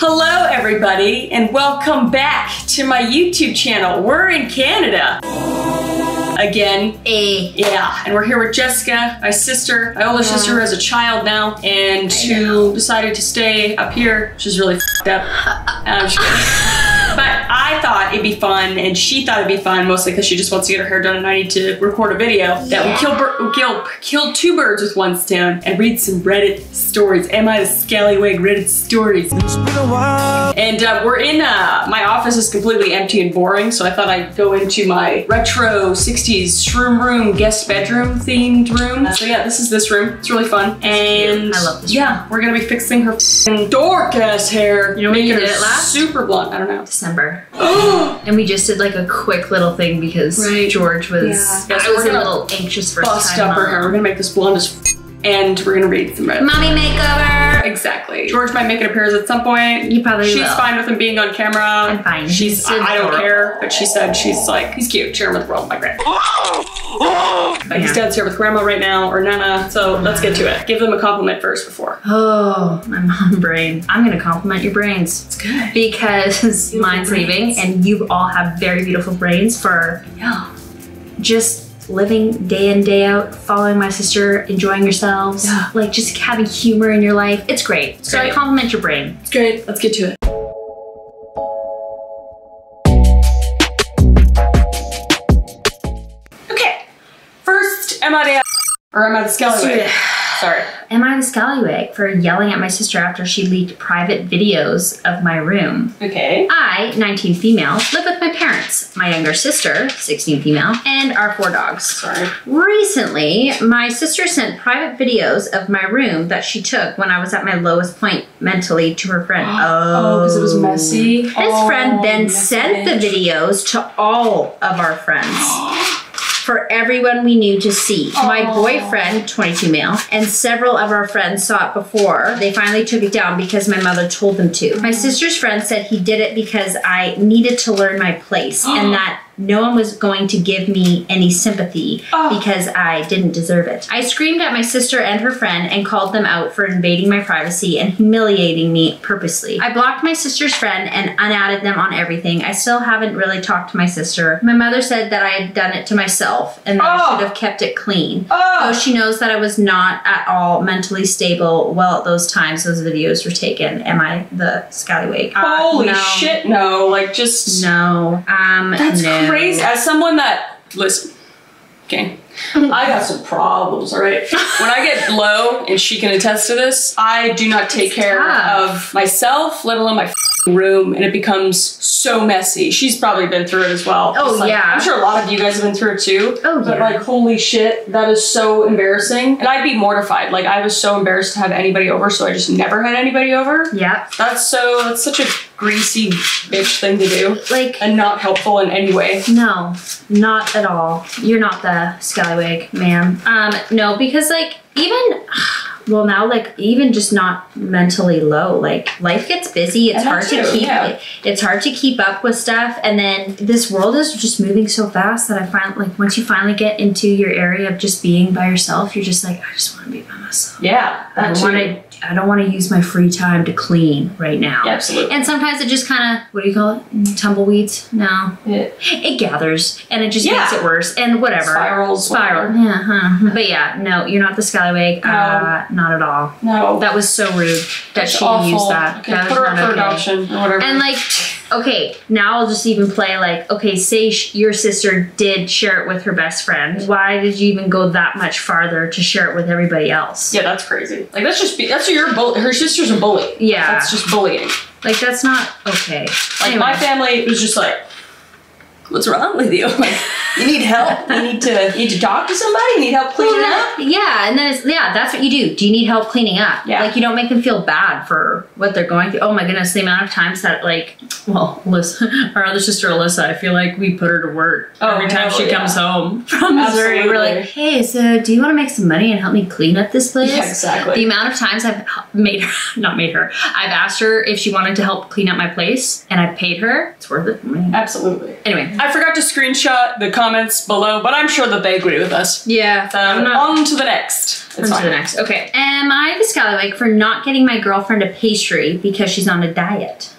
Hello, everybody, and welcome back to my YouTube channel. We're in Canada. Again. A. Yeah, and we're here with Jessica, my sister, my older sister who has a child now, and who decided to stay up here. She's really f***ed up. Kidding. But I thought it'd be fun, and she thought it'd be fun, mostly because she just wants to get her hair done, and I need to record a video that we kill, kill, kill two birds with one stone and read some Reddit stories. Am I the scallywag Reddit stories? And uh, we're in, uh, my office is completely empty and boring, so I thought I'd go into my retro 60s shroom room guest bedroom themed room. So yeah, this is this room. It's really fun. And I love this yeah, we're gonna be fixing her f***ing dork ass hair. You know when making you her did it last? Super blunt. I don't know. December. and we just did like a quick little thing because Right. George was, Yeah. Yeah, I was a little anxious first Bust time. up her hair. We're gonna make this blonde as f- and we're gonna read some Reddit. Mommy makeover. Exactly. George might make an appearance at some point. You probably She's will. fine with him being on camera. I'm fine. She's. He's I, I don't care. But she said she's like he's cute. Share him with the world, my grand. But he's Yeah. downstairs with grandma right now or Nana. So let's get to it. Give them a compliment first before. Oh, my mom brain. I'm gonna compliment your brains. It's good. Because mine's brains. leaving and you all have very beautiful brains for Yeah. just living day in, day out, following my sister, enjoying yourselves, like just having humor in your life. It's great. so I compliment your brain. It's great. Let's get to it. Okay. First, am I the or am I the scallywag? Sorry. Am I the scallywag for yelling at my sister after she leaked private videos of my room? Okay. I, 19 female, live with my parents, my younger sister, 16 female, and our four dogs. Sorry. Recently, my sister sent private videos of my room that she took when I was at my lowest point mentally to her friend. Oh, because it was messy. This Oh, friend then messy sent the videos to all of our friends. For everyone we knew to see. My boyfriend, 22 male, and several of our friends saw it before. They finally took it down because my mother told them to. My sister's friend said he did it because I needed to learn my place and that no one was going to give me any sympathy Oh. because I didn't deserve it. I screamed at my sister and her friend and called them out for invading my privacy and humiliating me purposely. I blocked my sister's friend and unadded them on everything. I still haven't really talked to my sister. My mother said that I had done it to myself and that I Oh. should have kept it clean. Oh. Though she knows that I was not at all mentally stable well at those times those videos were taken. Am I the scallywag? Uh, Holy no. shit! No, like just No. Um That's no. Crazy. As someone that listen, okay, I got some problems. All right, when I get low, and she can attest to this, I do not take It's care tough. of myself, let alone my room, and it becomes so messy. She's probably been through it as well. Oh, like- yeah. I'm sure a lot of you guys have been through it too. Oh, But yeah. like, holy shit, that is so embarrassing, and I'd be mortified. Like, I was so embarrassed to have anybody over, so I just never had anybody over. Yeah. That's so. That's such a greasy bitch thing to do Like and not helpful in any way. No, not at all. You're not the scallywag, ma'am. Um, no, because like even well now like even just not mentally low. Like life gets busy. It's And hard to keep yeah. it's hard to keep up with stuff and then this world is just moving so fast that I find like once you finally get into your area of just being by yourself, you're just like, I just want to be by myself. Yeah, I want to I don't want to use my free time to clean right now. Yeah, absolutely. And sometimes it just kind of, what do you call it? Mm, Tumbleweeds? No Yeah. it gathers and it just Yeah. makes it worse and whatever Spirals, spiral whatever. yeah huh. but yeah no you're not the scallywag No. uh, not at all No, that was so rude that that's she awful. used that Okay, that put her up for adoption or whatever. and like okay now i'll just even play like okay say sh- your sister did share it with her best friend why did you even go that much farther to share it with everybody else yeah, that's crazy. Like that's just be, that's your bully. Her sister's a bully. Yeah. that's just bullying. like that's not okay Like Anyway. my family was just like, "What's wrong with you? Like, you need help. You need to you need to talk to somebody. You need help cleaning Well, up." yeah, and then it's yeah, that's what you do. Do you need help cleaning up? Yeah. Like you don't make them feel bad for what they're going through. Oh my goodness, the amount of times that like, well, Alyssa, our other sister Alyssa, I feel like we put her to work Oh, every time hell she yeah. comes home from Missouri. We're like, hey, so do you want to make some money and help me clean up this place? Yeah, exactly. The amount of times I've made her, not made her, I've asked her if she wanted to help clean up my place, and I paid her. It's worth it. for me. Absolutely. Anyway, I forgot to screenshot the comments below, but I'm sure that they agree with us. Yeah. Um, so not- on to the next. It's On to the next. Okay. Am I the scallywag for not getting my girlfriend a pastry because she's on a diet?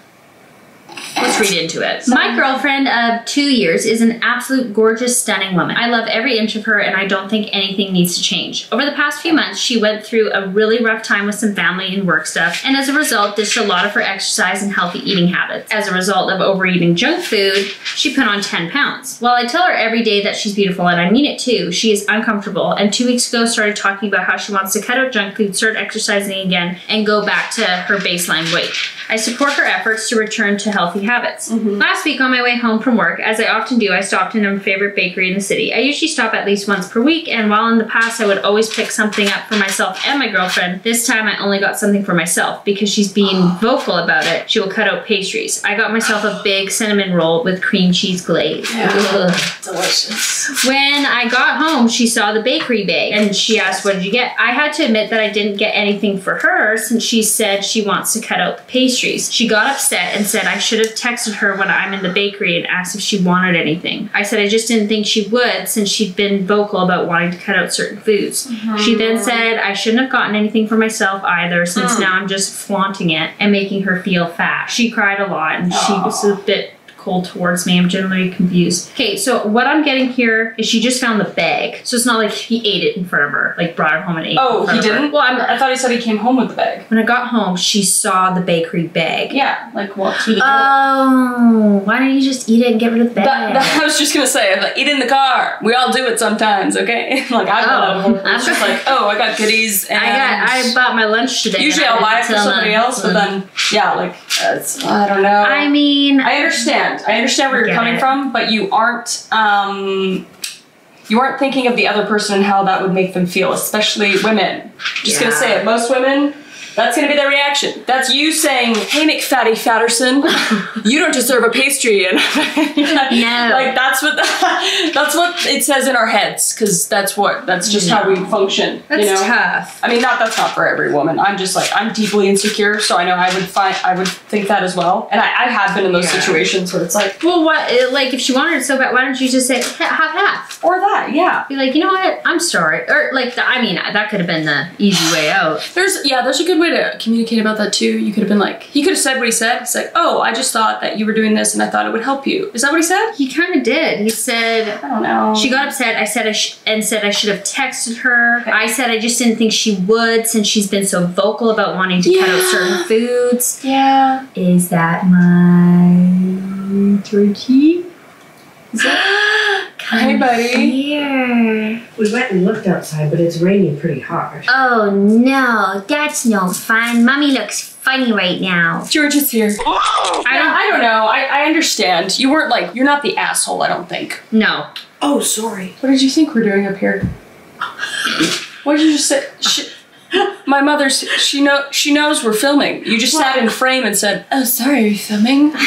Into it. My girlfriend of two years is an absolute gorgeous, stunning woman. I love every inch of her and I don't think anything needs to change. Over the past few months, she went through a really rough time with some family and work stuff, and as a result, ditched a lot of her exercise and healthy eating habits. As a result of overeating junk food, she put on 10 pounds. While I tell her every day that she's beautiful, and I mean it too, she is uncomfortable, and two weeks ago started talking about how she wants to cut out junk food, start exercising again, and go back to her baseline weight. I support her efforts to return to healthy habits. Last week on my way home from work, as I often do, I stopped in my favorite bakery in the city. I usually stop at least once per week, and while in the past I would always pick something up for myself and my girlfriend, this time I only got something for myself because she's being vocal about it. She will cut out pastries. I got myself a big cinnamon roll with cream cheese glaze. Ugh. Delicious. When I got home, she saw the bakery bag and she asked, What did you get? I had to admit that I didn't get anything for her since she said she wants to cut out the pastries. She got upset and said I should have texted her when I'm in the bakery and asked if she wanted anything. I said I just didn't think she would since she'd been vocal about wanting to cut out certain foods. She then mm-hmm. said I shouldn't have gotten anything for myself either since mm. now I'm just flaunting it and making her feel fat. She cried a lot and she was a bit cold towards me. I'm generally confused. Okay, so what I'm getting here is she just found the bag. So it's not like he ate it in front of her, like brought it home and ate it. Oh, he didn't? Well, I'm, I thought he said he came home with the bag. when I got home, she saw the bakery bag. Yeah, like walked through the door. Oh, why don't you just eat it and get rid of the bag? That, that- I was just gonna say, like, eat in the car. We all do it sometimes, okay? like I got Oh. it. It's just like, oh, I got goodies, and I got. I bought my lunch today. usually I I'll buy it for somebody else, but then yeah, like it's, I don't know. I mean, I understand. I understand where you're Get coming it. from, but you aren't um you aren't thinking of the other person and how that would make them feel, especially women. Just gonna say it. Most women, that's gonna be their reaction. That's you saying, "Hey, McFatty Fatterson, you don't deserve a pastry." And No. like that's what that's what it says in our heads, because that's what that's just how we function. that's you know? tough. I mean, not that's not for every woman. I'm just like I'm deeply insecure, so I know I would find I would think that as well, and I, I have been in those Yeah. situations where it's like, Well, what? uh, Like, if she wanted it so bad, why don't you just say half half? or that, yeah. Be like, you know what? I'm sorry. Or like, the, I mean, that could have been the easy way out. There's yeah, there's a good way to communicate about that too. You could have been like, he could have said what he said. It's like, oh, I just thought that you were doing this, and I thought it would help you. Is that what he said? He kind of did. He said I don't know. she got upset. I said I sh- and said I should have texted her. I said I just didn't think she would since she's been so vocal about wanting to cut out certain foods. yeah. Is that my turkey? Is that Hey, buddy. here? We went and looked outside, but it's raining pretty hard. Oh no, that's no fun. Mommy looks funny right now. George is here. I I don't, I don't know. I, I understand. You weren't like, you're not the asshole. I don't think. No. Oh, sorry. What did you think we're doing up here? What did you just say? My mother's. She know. She knows we're filming. You just sat in frame and said, "Oh, sorry, are you filming?"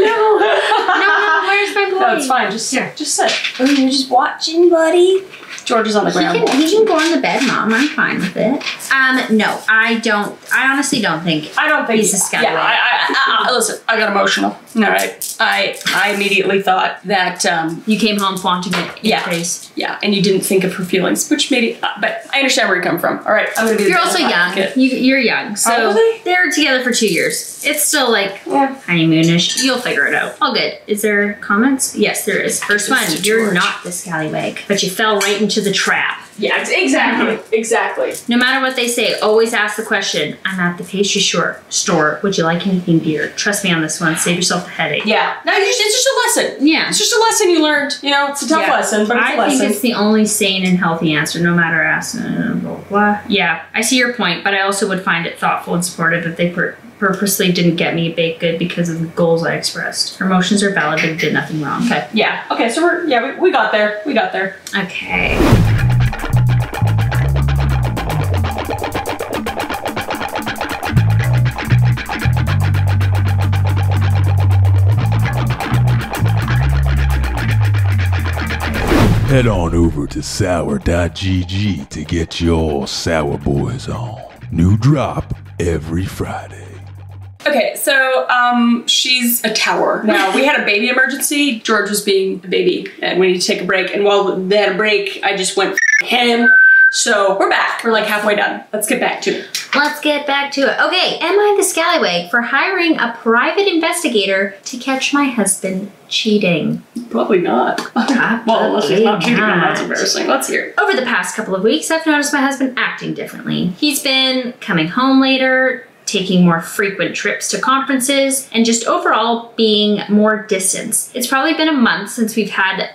No, no, no, where's my boy? It's fine. Just Here. just sit. Oh, you're just watching, buddy. George is on the He ground. can, he can go on the bed, Mom. I'm fine with it. Um, no, I don't. I honestly don't think. I don't think He's a scoundrel. Yeah, I, I, I, listen. I got emotional. All right. I I immediately thought that um, You came home flaunting it in Yeah. face. yeah, and you didn't think of her feelings, which maybe. Uh, but I understand where you come from. All right, I'm gonna be. You're also young. You, you're young, so Are they? they're together for two years. It's still like Yeah. honeymoonish. You'll figure it out. All good. Is there comments? Yes, there is. First one. You're not the scallywag, but you fell right into the trap. Yeah. Exactly. Exactly. No matter what they say, always ask the question. I'm at the pastry store. Store. Would you like anything, dear? Trust me on this one. Save yourself the headache. Yeah. No, you just, it's just a lesson. Yeah. It's just a lesson you learned. You know, it's a tough Yeah. lesson, but it's a I lesson. I think it's the only sane and healthy answer, no matter asking blah, blah, blah. Yeah, I see your point, but I also would find it thoughtful and supportive if they pur- purposely didn't get me a baked good because of the goals I expressed. Her emotions are valid, but did nothing wrong. Okay. yeah. Okay. So we're yeah we, we got there. We got there. Okay. Head on over to sour.gg to get your sour boys on. New drop every Friday. Okay, so um, she's a tower. Now we had a baby emergency. George was being a baby, and we need to take a break. And while they had a break, I just went him. So we're back. We're like halfway done. Let's get back to it. Let's get back to it. Okay, am I the scallywag for hiring a private investigator to catch my husband cheating? Probably not. well, unless he's not cheating, then that's embarrassing. Let's hear. Over the past couple of weeks, I've noticed my husband acting differently. He's been coming home later, taking more frequent trips to conferences, and just overall being more distant. It's probably been a month since we've had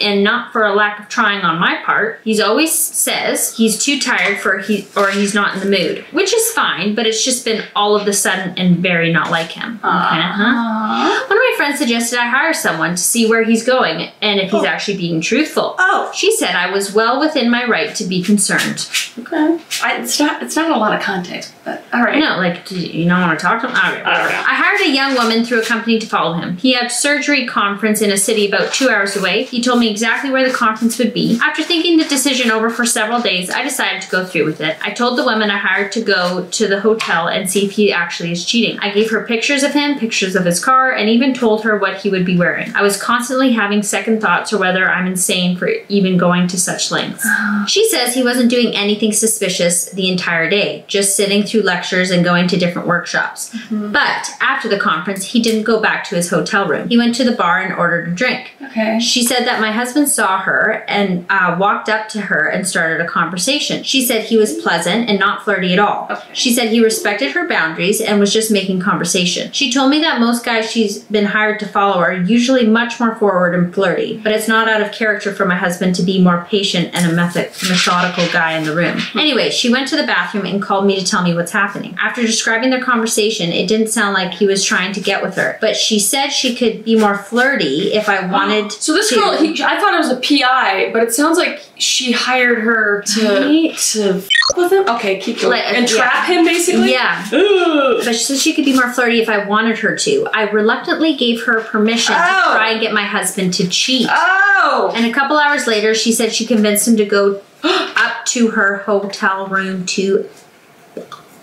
and not for a lack of trying on my part. He's always says he's too tired for he or he's not in the mood, which is fine, but it's just been all of the sudden and very not like him. Uh-huh. One of my friends suggested I hire someone to see where he's going and if he's actually being truthful. Oh. She said I was well within my right to be concerned. Okay. I, it's not. It's not a lot of context, but all right. No, like, do you not want to talk to him? All right, I don't. I hired a young woman through a company to follow him. He had surgery conference in a city about two hours away. He told me exactly where the conference would be. After thinking the decision over for several days, I decided to go through with it. I told the woman I hired to go to the hotel and see if he actually is cheating. I gave her pictures of him, pictures of his car, and even told her what he would be wearing. I was constantly having second thoughts or whether I'm insane for even going to such lengths. She says he wasn't doing anything suspicious the entire day, just sitting through lectures and going to different workshops. Mm-hmm. But after the conference, he didn't go back to his hotel room. He went to the bar and ordered a drink. Okay. She said that my husband saw her and uh, walked up to her and started a conversation. She said he was pleasant and not flirty at all. Okay. She said he respected her boundaries and was just making conversation. She told me that most guys she's been hired to follow are usually much more forward and flirty, but it's not out of character for my husband to be more patient and a method- methodical guy in the room. Anyway, she went to the bathroom and called me to tell me what's happening. After describing their conversation, it didn't sound like he was trying to get with her, but she said she could be more flirty if I wanted So this to. girl, he, I thought it was a PI, but it sounds like she hired her to Right? to f- with him. Okay, keep going. Uh, and trap him basically. Yeah. But she said she could be more flirty if I wanted her to. I reluctantly gave her permission Oh. to try and get my husband to cheat. Oh. And a couple hours later, she said she convinced him to go up to her hotel room to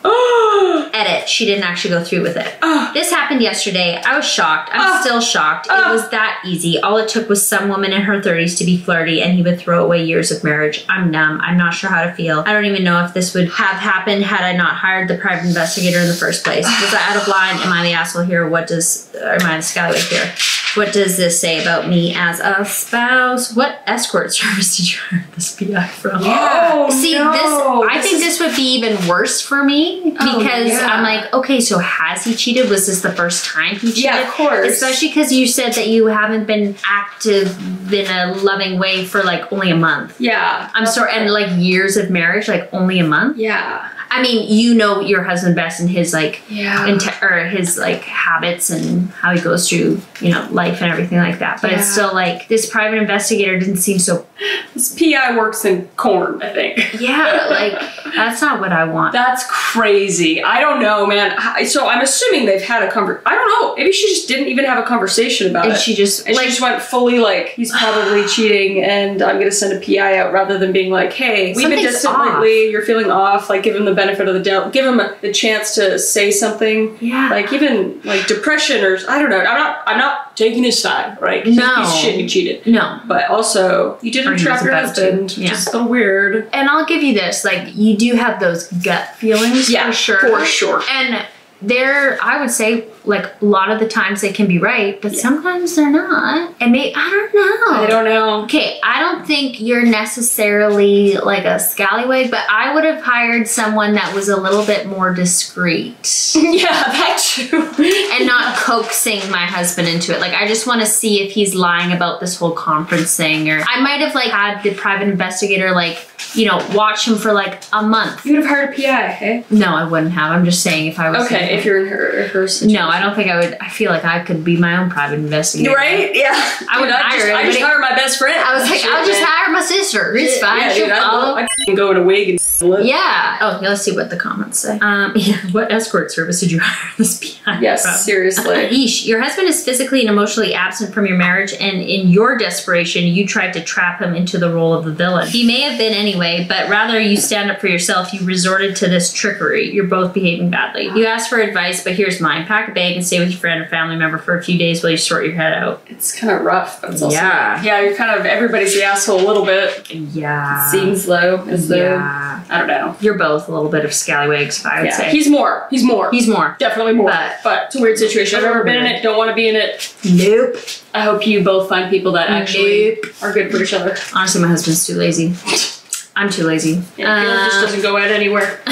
edit. She didn't actually go through with it. Ah. This happened yesterday. I was shocked. I'm Oh. still shocked. It ah. was that easy. All it took was some woman in her 30s to be flirty and he would throw away years of marriage. I'm numb. I'm not sure how to feel. I don't even know if this would have happened had I not hired the private investigator in the first place. Was I out of line? Am I the asshole here? What does, am I the scallywag here? What does this say about me as a spouse? What escort service did you hire this PI from? Oh, See, no. this I This think is- this would be even worse for me Oh, because yeah. I'm like, okay, so has he cheated? Was this the first time he cheated? Yeah, of course. Especially because you said that you haven't been active in a loving way for like only a month. Yeah. I'm sorry, and like years of marriage, like only a month. Yeah. I mean, you know your husband best and his like Yeah. inte- or his like habits and how he goes through you know life and everything like that. But it's still like this private investigator didn't seem so. This PI works in corn, I think. Yeah, like that's not what I want. That's crazy. I don't know, man. I- So I'm assuming they've had a conver. I don't know. Maybe she just didn't even have a conversation about and it. she just and like she just went fully like, he's probably cheating, and I'm gonna send a PI out rather than being like, hey, we've been distant off. lately. You're feeling off. Like, give him the benefit of the doubt. Give him a, the chance to say something. Yeah. Like even like depression or I don't know. I'm not. I'm not taking his side, right? A No. piece of shit. He cheated. no. But also, you didn't trap your to. husband, which Yeah. is a little weird. And I'll give you this: like you do have those gut feelings, Yeah, for sure, for sure. And they're, I would say, like a lot of the times they can be right, but sometimes they're not. And they, I don't know. I don't know. Okay, I don't think you're necessarily like a scallywag, but I would have hired someone that was a little bit more discreet yeah, that too. and not coaxing my husband into it. Like, I just want to see if he's lying about this whole conference thing, or I might have like had the private investigator like, you know, watch him for like a month. You would have hired a PI, hey? No, I wouldn't have. I'm just saying if I was Okay, if you're in her her situation. no, I don't think I would. I feel like I could be my own private investigator. Right? Yeah. I would Dude, hire just, I just hire my best friend. I was like, Shit, I'll just man. hire my sister. It's Shit, fine. Yeah, She'll dude, I, follow. I can go in a wig and live. Yeah. Oh, yeah, let's see what the comments say. Um, yeah, what escort service did you hire this PI Yes, from? seriously. Yeesh, your husband is physically and emotionally absent from your marriage, and in your desperation, you tried to trap him into the role of the villain. He may have been anyway, but rather you stand up for yourself, you resorted to this trickery. You're both behaving badly. You asked for for advice, but here's mine. Pack a bag and stay with your friend or family member for a few days while you sort your head out. It's kind of rough, but it's also Yeah. yeah. You're kind of everybody's the asshole a little bit. Yeah. Seems low as though Yeah. I don't know. You're both a little bit of scallywags, I would Yeah, say. he's more. He's more. He's more. definitely more. But- But, it's a weird situation. I've never been in it. Don't want to be in it. Nope. I hope you both find people that actually are good for each other. Honestly, my husband's too lazy. I'm too lazy. Yeah, Caleb just doesn't go out anywhere.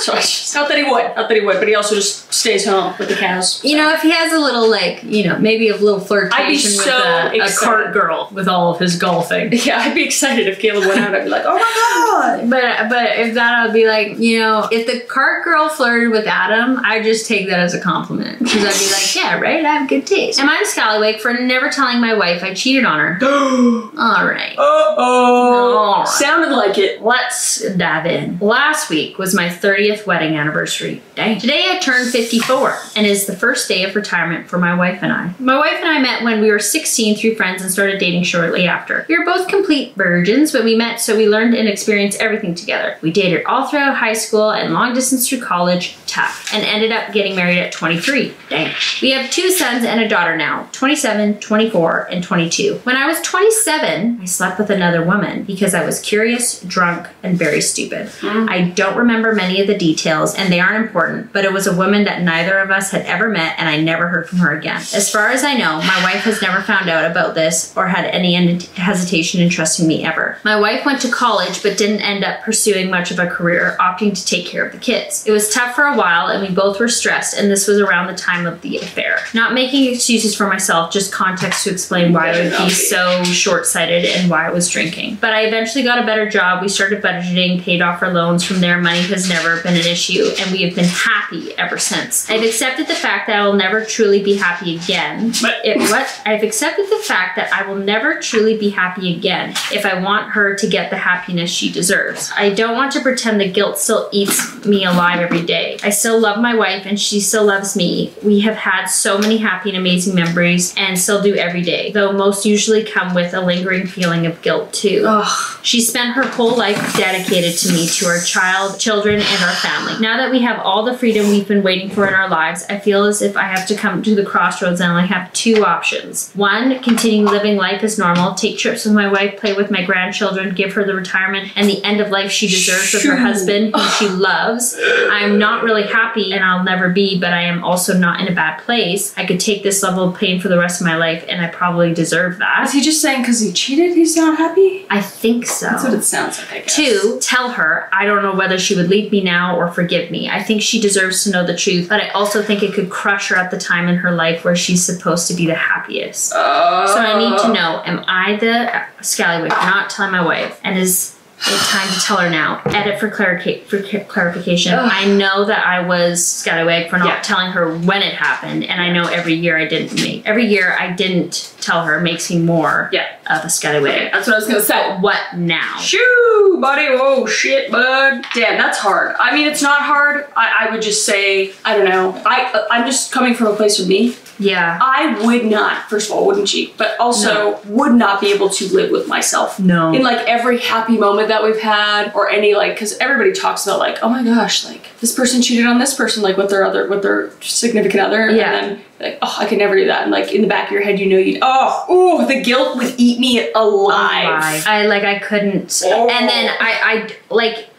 So I just, not that he would, not that he would, but he also just stays home with the cows. You know, if he has a little, like, you know, maybe a little flirtation I'd be with so a, a cart girl with all of his golfing. Yeah, I'd be excited if Caleb went out. I'd be like, oh my god. But but if that, I'd be like, you know, if the cart girl flirted with Adam, I'd just take that as a compliment because I'd be like, yeah, right, I have good taste. Am I a scallywag for never telling my wife I cheated on her? All right. oh. Alright. Sounded like it. Let's dive in. Last week was my 30th wedding anniversary. Dang. Today I turned 54 and is the first day of retirement for my wife and I. My wife and I met when we were 16 through friends and started dating shortly after. We were both complete virgins when we met, so we learned and experienced everything together. We dated all throughout high school and long distance through college, tough, and ended up getting married at 23. Dang. We have two sons and a daughter now 27, 24, and 22. When I was 27, I slept with another woman because I was curious, drunk, and very stupid. Hmm. I don't remember many of the details, and they aren't important, but it was a woman that neither of us had ever met, and I never heard from her again. As far as I know, my wife has never found out about this or had any hesitation in trusting me ever. My wife went to college but didn't end up pursuing much of a career, opting to take care of the kids. It was tough for a while, and we both were stressed, and this was around the time of the affair. Not making excuses for myself, just context to explain why I would be so short sighted and why I was drinking. But I eventually got a better job. We started budgeting, paid off our loans. From there, money has never been an issue, and we have been happy ever since. I've accepted the fact that I will never truly be happy again. But- it, what? I've accepted the fact that I will never truly be happy again if I want her to get the happiness she deserves. I don't want to pretend the guilt still eats me alive every day. I still love my wife and she still loves me. We have had so many happy and amazing memories and still do every day, though most usually come with a lingering feeling of guilt too. Ugh. She spent her whole life dedicated to me, to our child, children, and our family. Now that we have all the freedom we've been waiting for in our lives, I feel as if I have to come to the crossroads and I have two options. One, continue living life as normal, take trips with my wife, play with my grandchildren, give her the retirement and the end of life she deserves with her husband, whom she loves. I'm not really happy and I'll never be, but I am also not in a bad place. I could take this level of pain for the rest of my life and I probably deserve that. Is he just saying because he cheated he's not happy? I think so. That's what it sounds like, I guess. Two, tell her I don't know whether she would leave me now or forgive me. I think she deserves to know the truth, but I also think it could crush her at the time in her life where she's supposed to be the happiest. Oh. So I need to oh. know: Am I the scallywag not telling my wife? And is it time to tell her now? Edit for, clarica- for ca- clarification. Ugh. I know that I was scallywag for not Yeah. telling her when it happened, and I know every year I didn't make every year I didn't tell her makes me more Yeah. of a scallywag. Okay, that's what I was gonna say. What now? Shoo, buddy. Oh, shit, bud. Damn, that's hard. I mean, it's not hard. I, I would just say, I don't know. I, uh, I'm just coming from a place of me. Yeah. I would not, first of all, wouldn't cheat, but also would not be able to live with myself. No. In like every happy moment that we've had, or any like, because everybody talks about like, oh my gosh, like this person cheated on this person, like with their other, with their significant other, Yeah. and then like, oh, I could never do that, and like in the back of your head, you know, you'd, oh, oh, the guilt would eat me oh alive. alive. I like I couldn't. Oh. And then I I like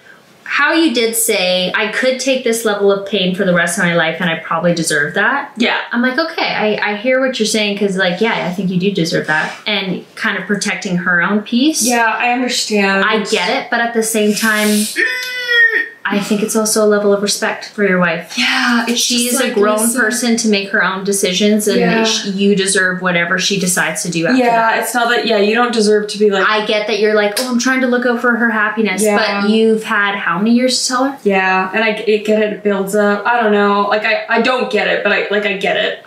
how you did say I could take this level of pain for the rest of my life and I probably deserve that. Yeah. I'm like, okay, I, I hear what you're saying because, like, yeah, I think you do deserve that. And kind of protecting her own peace. Yeah, I understand. I get it, but at the same time, I think it's also a level of respect for your wife. Yeah, She just is a grown listen- person to make her own decisions, and Yeah. you deserve whatever she decides to do after that. Yeah, it's not that. Yeah, you don't deserve to be like. I get that you're like, oh, I'm trying to look out for her happiness, Yeah. but you've had how many years to tell her? yeah, and I it, get it. It builds up. I don't know. Like I, I don't get it, but I like I get it.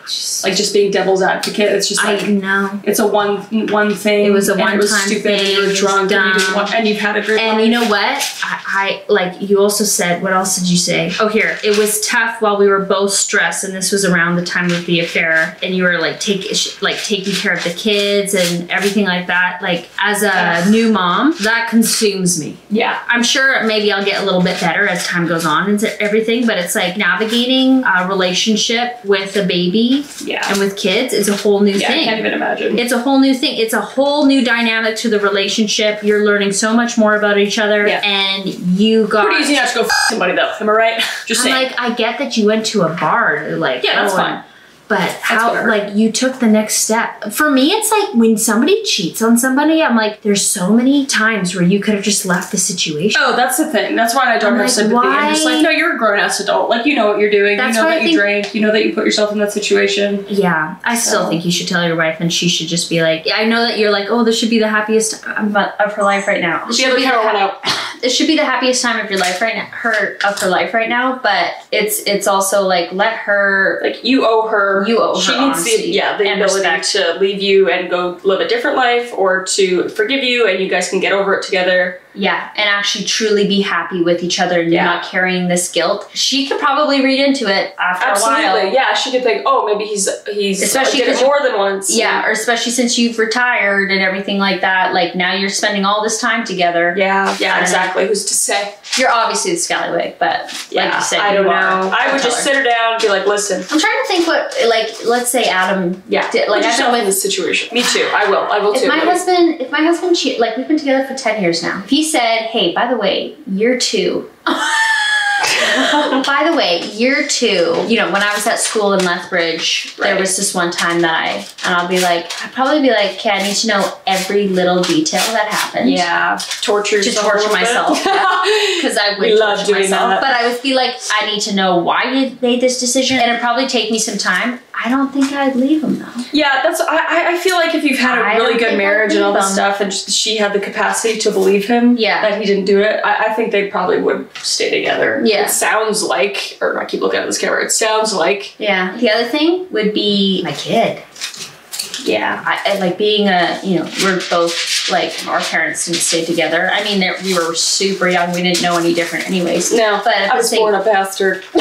Like just being devil's advocate. It's just I like know. it's a one one thing. It was a was one-time stupid. and thing, You were drunk and you, didn't dumb. want, and you've had a great And life. you know what? I, I like you also said, what else did you say? Oh, here. It was tough while we were both stressed, and this was around the time of the affair, and you were like take, like taking care of the kids and everything like that. Like as a new mom, that consumes me. Yeah. I'm sure maybe I'll get a little bit better as time goes on and everything, but it's like navigating a relationship with a baby Yeah. and with kids is a whole new Yeah, I thing. can't even imagine. It's a whole new thing. It's a whole new dynamic to the relationship. You're learning so much more about each other, Yeah. and you got. Pretty easy not to go f- somebody though. Am I right? Just I'm saying. like, I get that you went to a bar, like Yeah, that's oh, fine. But how, whatever. like, you took the next step. For me, it's like when somebody cheats on somebody, I'm like, there's so many times where you could have just left the situation. Oh, that's the thing. That's why I don't I'm have like, sympathy. I'm just why- like, no, you're a grown ass adult. Like, you know what you're doing. That's you know why I that you think- drank. You know that you put yourself in that situation. Yeah, I still think you should tell your wife, and she should just be like, I know that you're like, oh, this should be the happiest time of her life right now. This She should had the be the camera went out. It should be the happiest time of your life right now her of her life right now but it's it's also like let her Like you owe her. You owe She her needs the yeah the ability respect. to leave you and go live a different life, or to forgive you and you guys can get over it together. Yeah and actually truly be happy with each other and Yeah. not carrying this guilt she could probably read into it after a while Absolutely. Yeah, she could think, oh, maybe he's he's Especially did it more than once. yeah, or especially since you've retired and everything like that. Like now you're spending all this time together. Yeah. Yeah. And- Exactly. Who's to say? You're obviously the scallywag, but Yeah. like you said, I you don't are. know. I would just her. sit her down and be like, listen. I'm trying to think what, like, let's say Adam. Yeah. did, Like I've in this situation. Me too. I will. I will If too. my husband, if my husband cheat, like we've been together for ten years now. If he said, "Hey, by the way, year two. by the way, year two. You know, when I was at school in Lethbridge, there was this one time that I, and I'll be like, I'd probably be like, okay, I need to know every little detail that happened. Yeah, torture To torture myself, Because I would love torture doing myself, that. but I would be like, I need to know why you made this decision, and it'd probably take me some time. I don't think I'd leave him though. Yeah, that's. I, I- feel like if you've had a I really good marriage and all this stuff, and she had the capacity to believe him, Yeah. that he didn't do it, I, I think they probably would stay together. Yeah. it sounds like, or I keep looking at this camera. It sounds like, Yeah. The other thing would be my kid. Yeah, I, I like being a you know we're both like our parents didn't stay together. I mean we were super young. We didn't know any different anyways. no, but I was born a bastard.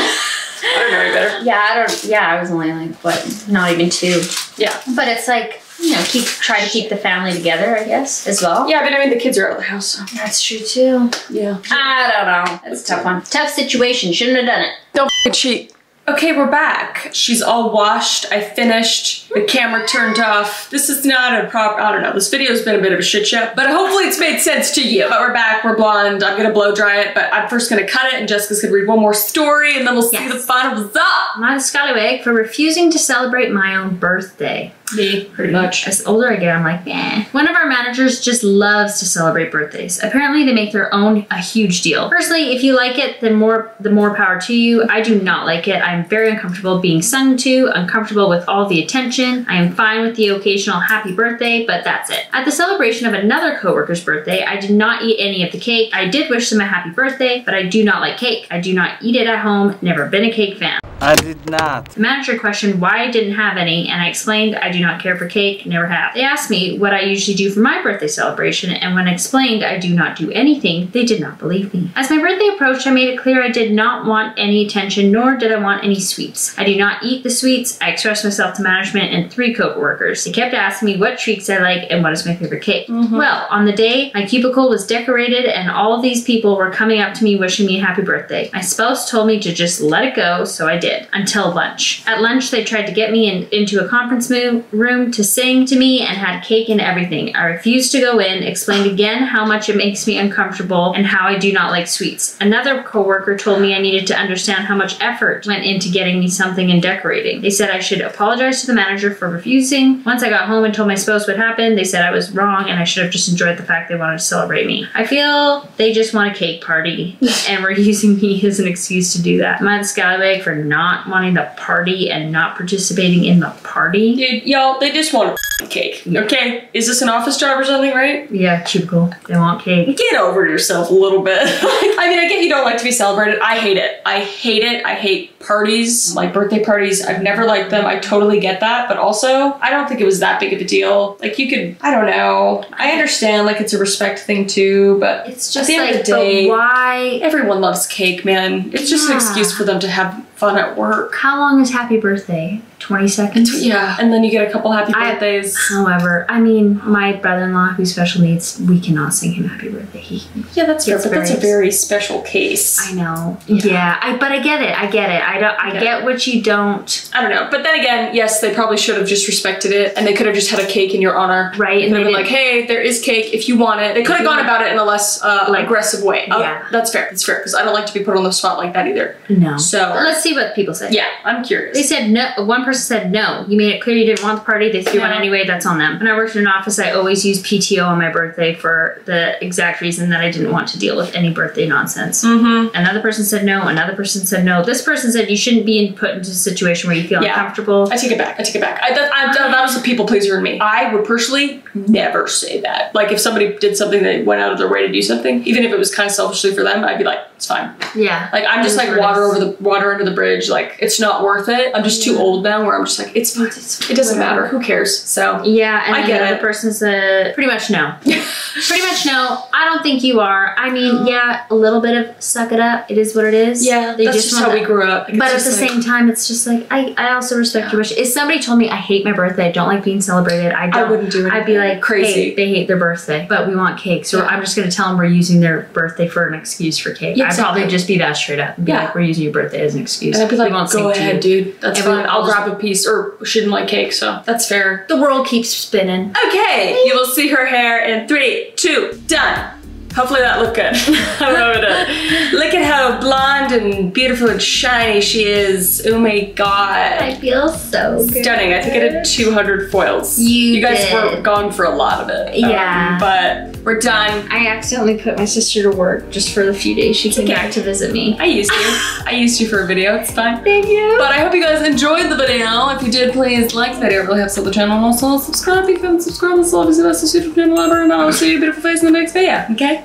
I don't know any better. Yeah, I don't. Yeah, I was only like what, not even two. Yeah, But it's like you know keep try to keep the family together, I guess as well. yeah, but I mean the kids are out of the house. So. that's true too. Yeah, I don't know. That's a tough one. Tough situation. Shouldn't have done it. don't cheat. Okay, we're back. She's all washed. I finished. The camera turned off. This is not a proper. I don't know. This video's been a bit of a shit show, but hopefully it's made sense to you. But we're back. We're blonde. I'm gonna blow dry it, but I'm first gonna cut it, and Jessica's gonna read one more story, and then we'll see Yes. the final result. I'm not a scallywag for refusing to celebrate my own birthday. Me, pretty much. As older I get, I'm like, eh. One of our managers just loves to celebrate birthdays. Apparently, they make their own a huge deal. Personally, if you like it, then more the more power to you. I do not like it. I'm very uncomfortable being sung to, uncomfortable with all the attention. I am fine with the occasional happy birthday, but that's it. At the celebration of another coworker's birthday, I did not eat any of the cake. I did wish them a happy birthday, but I do not like cake. I do not eat it at home. Never been a cake fan. I did not. The manager questioned why I didn't have any, and I explained I do not care for cake, never have. They asked me what I usually do for my birthday celebration, and when I explained I do not do anything, they did not believe me. As my birthday approached, I made it clear I did not want any attention, nor did I want any sweets. I do not eat the sweets. I expressed myself to management and three co-workers. They kept asking me what treats I like and what is my favorite cake. Mm-hmm. Well, on the day, my cubicle was decorated, and all of these people were coming up to me wishing me a happy birthday. My spouse told me to just let it go, so I did until lunch. At lunch, they tried to get me in, into a conference room to sing to me and had cake and everything. I refused to go in, explained again how much it makes me uncomfortable and how I do not like sweets. Another coworker told me I needed to understand how much effort went into getting me something and decorating. They said I should apologize to the manager for refusing. Once I got home and told my spouse what happened, they said I was wrong and I should have just enjoyed the fact they wanted to celebrate me. I feel they just want a cake party and were using me as an excuse to do that. Am I the scallywag for not wanting the party and not participating in the party? Dude, y'all, they just want cake. Okay, is this an office job or something, right? Yeah, cubicle. They want cake. Get over yourself a little bit. I mean, I get you don't like to be celebrated. I hate it. I hate it. I hate parties, like birthday parties. I've never liked them. I totally get that. But also, I don't think it was that big of a deal. Like, you could, I don't know. I understand, like, it's a respect thing too, but It's at just the end like, of the day, why? everyone loves cake, man. It's just an excuse for them to have fun at work. How long is happy birthday? 20 seconds? Yeah, and then you get a couple happy I- birthdays. However, I mean, my brother-in-law who's special needs, we cannot sing him happy birthday. He, yeah, that's fair, but that's a very- very special case. I know. Yeah. Yeah, I but I get it. I get it. I don't. I Yeah. get what you don't. I don't know. But then again, yes, they probably should have just respected it and they could have just had a cake in your honor. Right, And and they been like, hey, there is cake if you want it. They could have gone about it in a less uh, Like- aggressive way. Oh, Yeah. that's fair. That's fair. Because I don't like to be put on the spot like that either. No. So- let's see what people say. Yeah, I'm curious. They said no. One person said no. You made it clear you didn't want the party. They threw one anyway. That's on them. When I worked in an office, I always used PTO on my birthday for the exact reason that I didn't want to deal with any birthday nonsense. mm-hmm. Another person said no. Another person said no. This person said you shouldn't be in, put into a situation where you feel Yeah. uncomfortable. I take it back. I take it back. I, that, I, that was the people pleaser in me. I would personally never say that. Like if somebody did something that went out of their way to do something, even if it was kind of selfishly for them, I'd be like, it's fine. Yeah. Like I'm just like water over the water under the bridge. Like it's not worth it. I'm just too old now where I'm just like, it's fine. It doesn't matter. Who cares? So Yeah, and I get the it. person said pretty much no. pretty much no. I don't think you are. I mean, yeah, a little bit of suck it up. It is what it is. yeah, they that's just, just, how we grew up. Like, But at the like- same time, it's just like I, I also respect your wish. If somebody told me I hate my birthday, I don't like being celebrated, I don't. wouldn't do it. I'd be like Crazy. Hey, they hate their birthday, but we want cake, so Yeah. I'm just gonna tell them we're using their birthday for an excuse for cake. Yeah, I'd probably just be that straight up. And be Yeah. like, we're using your birthday as an excuse. and I'd be like, go ahead, dude. That's And fine. I'll grab a piece. Or she didn't like cake, so that's fair. The world keeps spinning. Okay, you will see her hair in three, two, done. Hopefully that looked good. I love it. Look at how blonde and beautiful and shiny she is. Oh my god. I feel so Stunning. I think I did 200 foils. You guys did. were gone for a lot of it. Yeah. Um, but we're done. I accidentally put my sister to work just for the few days she came okay. back to visit me. I used you. I used you for a video. It's fine. Thank you. But I hope you guys enjoyed the video. If you did, please like the video. It really helps out the channel. And also subscribe if you haven't subscribed. This is obviously the best YouTube channel ever. And I'll see your beautiful face in the next video. Okay?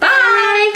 Bye!